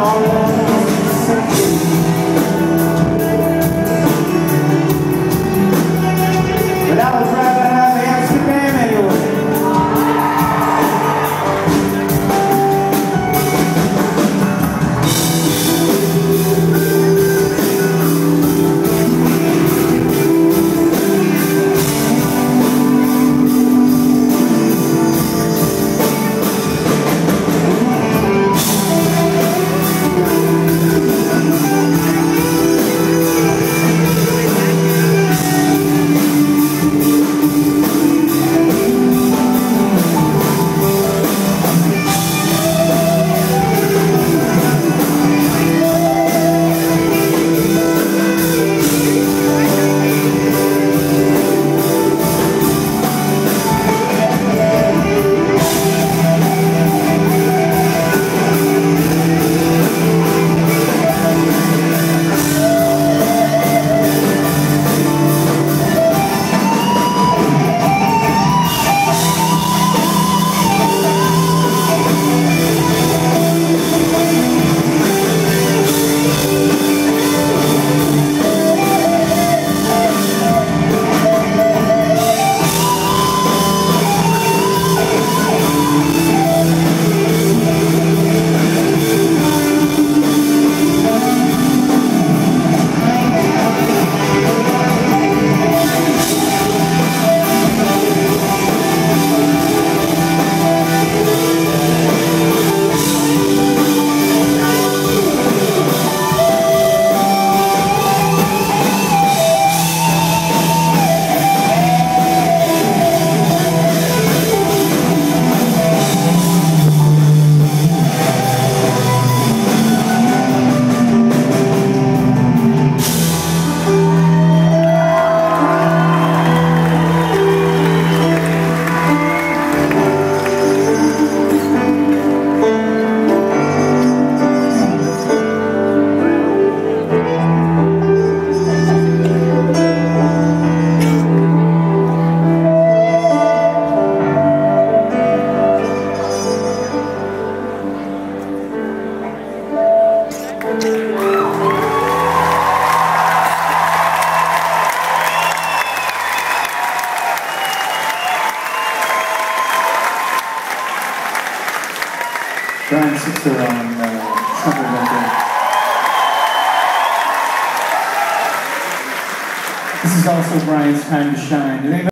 down. Sixer on uh, trumpet right there. This is also Brian's time to shine.